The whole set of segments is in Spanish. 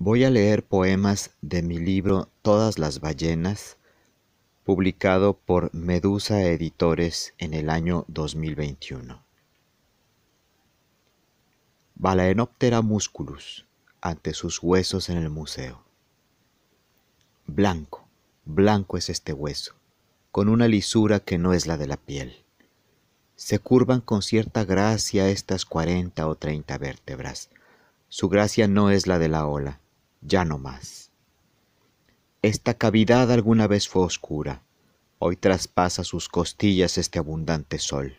Voy a leer poemas de mi libro Todas las ballenas, publicado por Medusa Editores en el año 2021. Balaenoptera musculus, ante sus huesos en el museo. Blanco, blanco es este hueso, con una lisura que no es la de la piel. Se curvan con cierta gracia estas cuarenta o treinta vértebras. Su gracia no es la de la ola, ya no más. Esta cavidad alguna vez fue oscura, hoy traspasa sus costillas este abundante sol.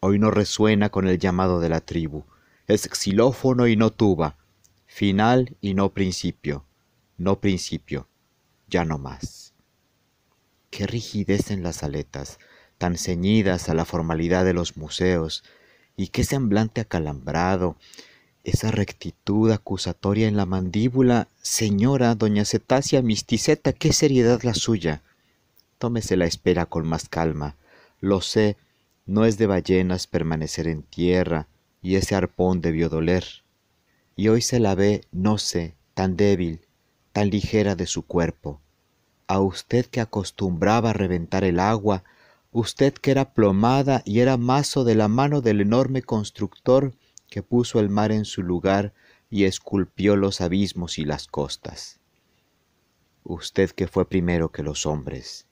Hoy no resuena con el llamado de la tribu, es xilófono y no tuba, final y no principio, no principio, ya no más. Qué rigidez en las aletas, tan ceñidas a la formalidad de los museos, y qué semblante acalambrado, esa rectitud acusatoria en la mandíbula, señora doña Cetacia Misticeta, qué seriedad la suya. Tómese la espera con más calma. Lo sé, no es de ballenas permanecer en tierra, y ese arpón debió doler. Y hoy se la ve, no sé, tan débil, tan ligera de su cuerpo. A usted que acostumbraba reventar el agua, usted que era plomada y era mazo de la mano del enorme constructor, que puso el mar en su lugar y esculpió los abismos y las costas. Usted que fue primero que los hombres,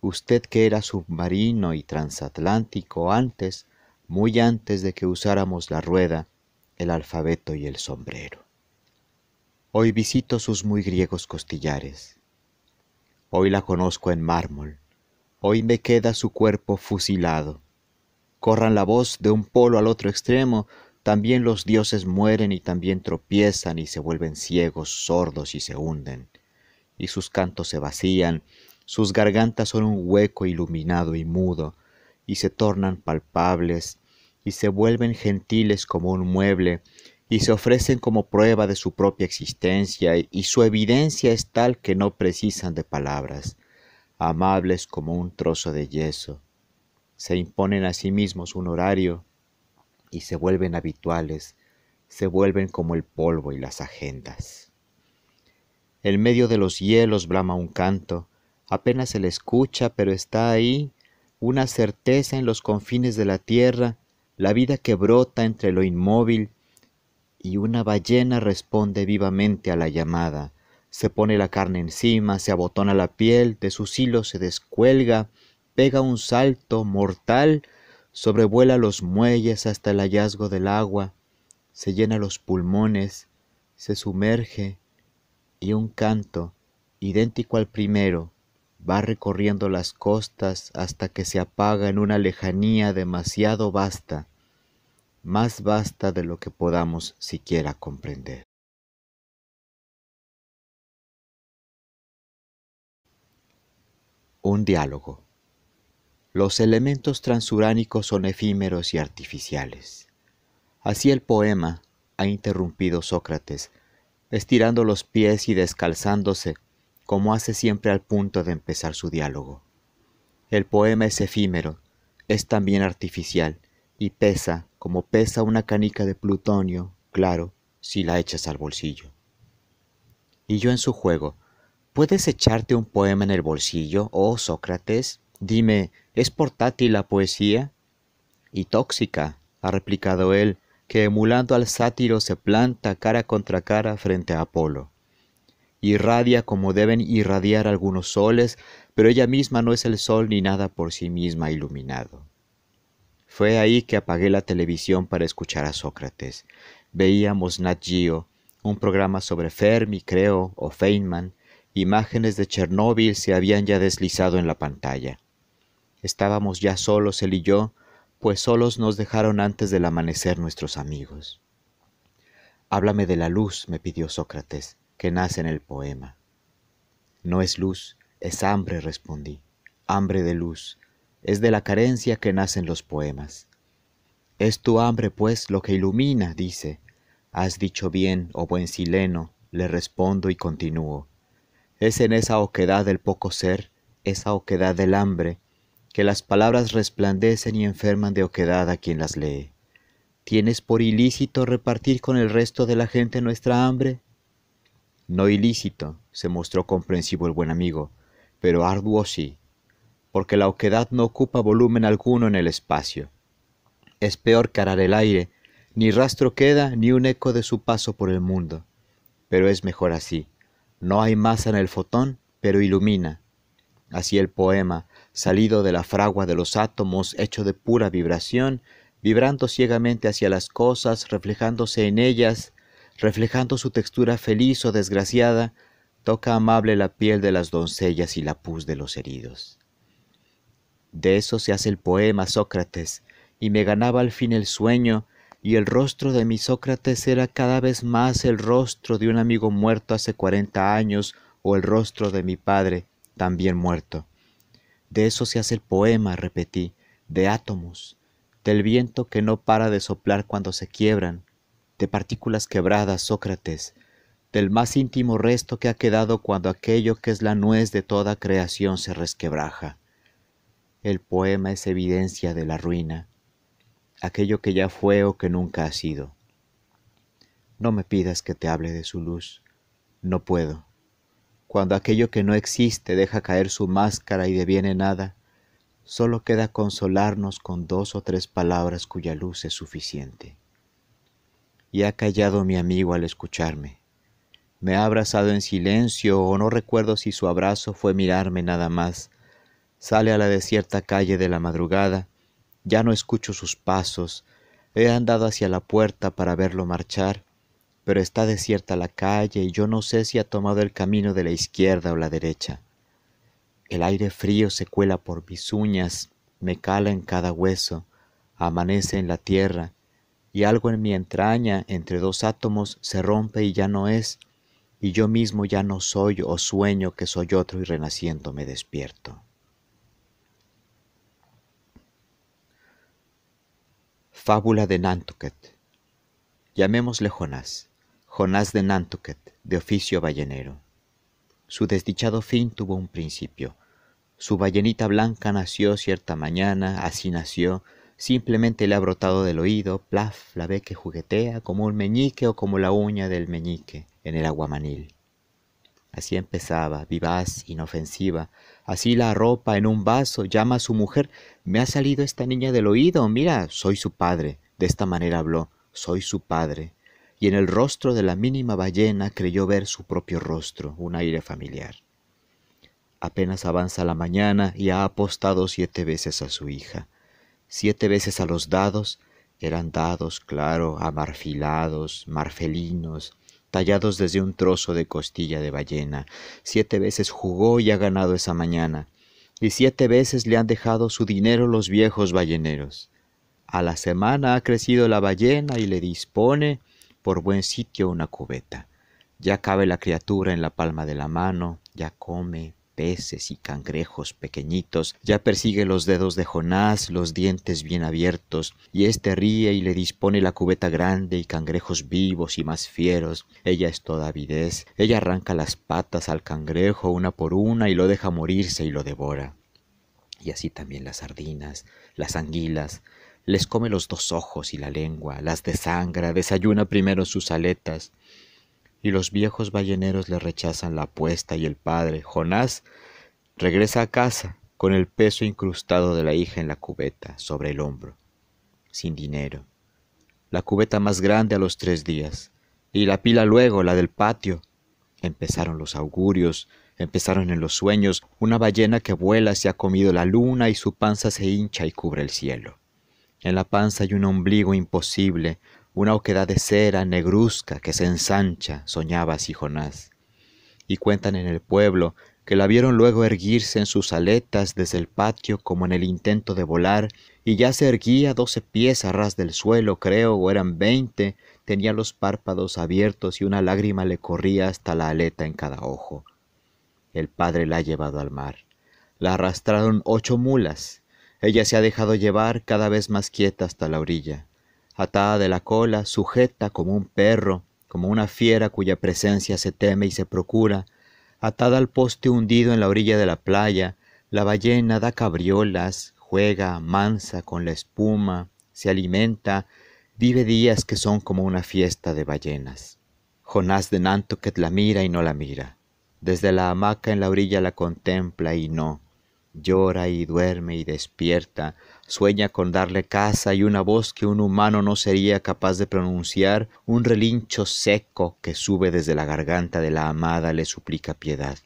usted que era submarino y transatlántico antes, muy antes de que usáramos la rueda, el alfabeto y el sombrero. Hoy visito sus muy griegos costillares. Hoy la conozco en mármol. Hoy me queda su cuerpo fusilado. Corran la voz de un polo al otro extremo también los dioses mueren y también tropiezan y se vuelven ciegos, sordos y se hunden. Y sus cantos se vacían, sus gargantas son un hueco iluminado y mudo, y se tornan palpables, y se vuelven gentiles como un mueble, y se ofrecen como prueba de su propia existencia, y su evidencia es tal que no precisan de palabras, amables como un trozo de yeso. Se imponen a sí mismos un horario, y se vuelven habituales, se vuelven como el polvo y las agendas. En medio de los hielos brama un canto, apenas se le escucha, pero está ahí una certeza en los confines de la tierra, la vida que brota entre lo inmóvil, y una ballena responde vivamente a la llamada, se pone la carne encima, se abotona la piel, de sus hilos se descuelga, pega un salto mortal, sobrevuela los muelles hasta el hallazgo del agua, se llena los pulmones, se sumerge y un canto, idéntico al primero, va recorriendo las costas hasta que se apaga en una lejanía demasiado vasta, más vasta de lo que podamos siquiera comprender. Un diálogo. Los elementos transuránicos son efímeros y artificiales. Así el poema, ha interrumpido Sócrates, estirando los pies y descalzándose, como hace siempre al punto de empezar su diálogo. El poema es efímero, es también artificial, y pesa como pesa una canica de plutonio, claro, si la echas al bolsillo. Y yo en su juego, ¿puedes echarte un poema en el bolsillo, oh Sócrates? Dime, ¿es portátil la poesía? Y tóxica, ha replicado él, que emulando al sátiro se planta cara contra cara frente a Apolo. Irradia como deben irradiar algunos soles, pero ella misma no es el sol ni nada por sí misma iluminado. Fue ahí que apagué la televisión para escuchar a Sócrates. Veíamos Nat Geo, un programa sobre Fermi, creo, o Feynman. Imágenes de Chernóbil se habían ya deslizado en la pantalla. Estábamos ya solos él y yo, pues solos nos dejaron antes del amanecer nuestros amigos. Háblame de la luz, me pidió Sócrates, que nace en el poema. No es luz, es hambre, respondí, hambre de luz, es de la carencia que nacen los poemas. Es tu hambre, pues, lo que ilumina, dice. Has dicho bien, oh buen sileno, le respondo y continúo. Es en esa oquedad del poco ser, esa oquedad del hambre, que las palabras resplandecen y enferman de oquedad a quien las lee. ¿Tienes por ilícito repartir con el resto de la gente nuestra hambre? no ilícito, se mostró comprensivo el buen amigo, pero arduo sí, porque la oquedad no ocupa volumen alguno en el espacio. Es peor que arar el aire, ni rastro queda ni un eco de su paso por el mundo. Pero es mejor así. No hay masa en el fotón, pero ilumina. Así el poema, salido de la fragua de los átomos, hecho de pura vibración, vibrando ciegamente hacia las cosas, reflejándose en ellas, reflejando su textura feliz o desgraciada, toca amable la piel de las doncellas y la pus de los heridos. De eso se hace el poema Sócrates, y me ganaba al fin el sueño, y el rostro de mi Sócrates era cada vez más el rostro de un amigo muerto hace cuarenta años o el rostro de mi padre, también muerto. De eso se hace el poema, repetí, de átomos, del viento que no para de soplar cuando se quiebran, de partículas quebradas, Sócrates, del más íntimo resto que ha quedado cuando aquello que es la nuez de toda creación se resquebraja. El poema es evidencia de la ruina, aquello que ya fue o que nunca ha sido. No me pidas que te hable de su luz, no puedo. Cuando aquello que no existe deja caer su máscara y deviene nada, solo queda consolarnos con dos o tres palabras cuya luz es suficiente. Y ha callado mi amigo al escucharme. Me ha abrazado en silencio o no recuerdo si su abrazo fue mirarme nada más, Sale a la desierta calle de la madrugada, ya no escucho sus pasos, he andado hacia la puerta para verlo marchar, pero está desierta la calle y yo no sé si ha tomado el camino de la izquierda o la derecha. El aire frío se cuela por mis uñas, me cala en cada hueso, amanece en la tierra, y algo en mi entraña entre dos átomos se rompe y ya no es, y yo mismo ya no soy o sueño que soy otro y renaciendo me despierto. Fábula de Nantucket. Llamémosle Jonás, Jonás de Nantucket, de oficio ballenero. Su desdichado fin tuvo un principio. Su ballenita blanca nació cierta mañana, así nació, simplemente le ha brotado del oído, plaf, la ve que juguetea como un meñique o como la uña del meñique en el aguamanil. Así empezaba, vivaz, inofensiva. Así la ropa en un vaso, llama a su mujer. Me ha salido esta niña del oído, mira, soy su padre. De esta manera habló, soy su padre. Y en el rostro de la mínima ballena creyó ver su propio rostro, un aire familiar. Apenas avanza la mañana y ha apostado siete veces a su hija. Siete veces a los dados, eran dados, claro, amarfilados, marfelinos, tallados desde un trozo de costilla de ballena. Siete veces jugó y ha ganado esa mañana, y siete veces le han dejado su dinero los viejos balleneros. A la semana ha crecido la ballena y le dispone por buen sitio una cubeta. Ya cabe la criatura en la palma de la mano, ya come, peces y cangrejos pequeñitos, ya persigue los dedos de Jonás, los dientes bien abiertos, y éste ríe y le dispone la cubeta grande y cangrejos vivos y más fieros. Ella es toda avidez, ella arranca las patas al cangrejo una por una y lo deja morirse y lo devora. Y así también las sardinas, las anguilas, les come los dos ojos y la lengua, las desangra, desayuna primero sus aletas, y los viejos balleneros le rechazan la apuesta y el padre, Jonás, regresa a casa con el peso incrustado de la hija en la cubeta sobre el hombro, sin dinero. La cubeta más grande a los tres días, y la pila luego, la del patio. Empezaron los augurios, empezaron en los sueños, una ballena que vuela se ha comido la luna y su panza se hincha y cubre el cielo. En la panza hay un ombligo imposible, una oquedad de cera negruzca que se ensancha, soñaba así Jonás. Y cuentan en el pueblo que la vieron luego erguirse en sus aletas desde el patio como en el intento de volar, y ya se erguía doce pies a ras del suelo, creo, o eran veinte, tenía los párpados abiertos y una lágrima le corría hasta la aleta en cada ojo. El padre la ha llevado al mar. La arrastraron ocho mulas. Ella se ha dejado llevar cada vez más quieta hasta la orilla atada de la cola, sujeta como un perro, como una fiera cuya presencia se teme y se procura, atada al poste hundido en la orilla de la playa, la ballena da cabriolas, juega, mansa con la espuma, se alimenta, vive días que son como una fiesta de ballenas. Jonás de Nantucket la mira y no la mira. Desde la hamaca en la orilla la contempla y no. Llora y duerme y despierta, sueña con darle casa y una voz que un humano no sería capaz de pronunciar, un relincho seco que sube desde la garganta de la amada le suplica piedad.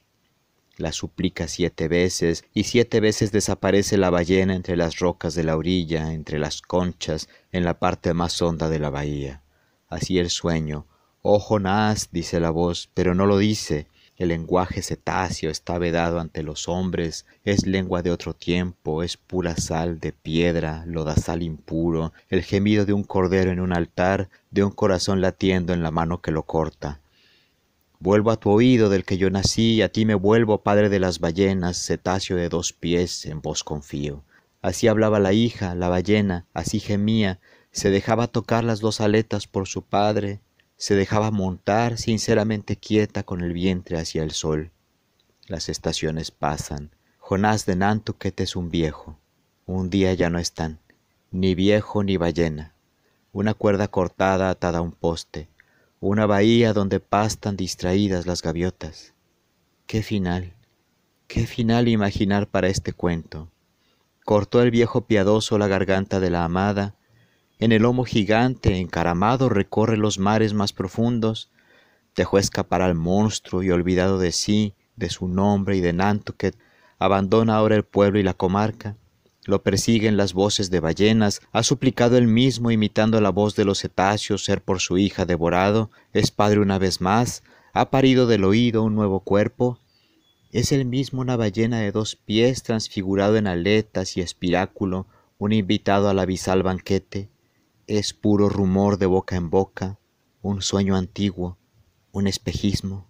La suplica siete veces y siete veces desaparece la ballena entre las rocas de la orilla, entre las conchas, en la parte más honda de la bahía. Así el sueño. Oh Jonás, dice la voz, pero no lo dice, el lenguaje cetáceo está vedado ante los hombres, es lengua de otro tiempo, es pura sal de piedra, lodazal impuro, el gemido de un cordero en un altar, de un corazón latiendo en la mano que lo corta. Vuelvo a tu oído del que yo nací, a ti me vuelvo, padre de las ballenas, cetáceo de dos pies, en vos confío. Así hablaba la hija, la ballena, así gemía, se dejaba tocar las dos aletas por su padre, se dejaba montar sinceramente quieta con el vientre hacia el sol. Las estaciones pasan. Jonás de Nantucket es un viejo. Un día ya no están, ni viejo ni ballena. Una cuerda cortada atada a un poste. Una bahía donde pastan distraídas las gaviotas. Qué final, qué final imaginar para este cuento. Cortó el viejo piadoso la garganta de la amada, en el lomo gigante, encaramado, recorre los mares más profundos, dejó escapar al monstruo y olvidado de sí, de su nombre y de Nantucket, abandona ahora el pueblo y la comarca, lo persiguen las voces de ballenas, ha suplicado él mismo imitando la voz de los cetáceos ser por su hija devorado, es padre una vez más, ha parido del oído un nuevo cuerpo, es el mismo una ballena de dos pies transfigurado en aletas y espiráculo, un invitado al abisal banquete, es puro rumor de boca en boca, un sueño antiguo, un espejismo.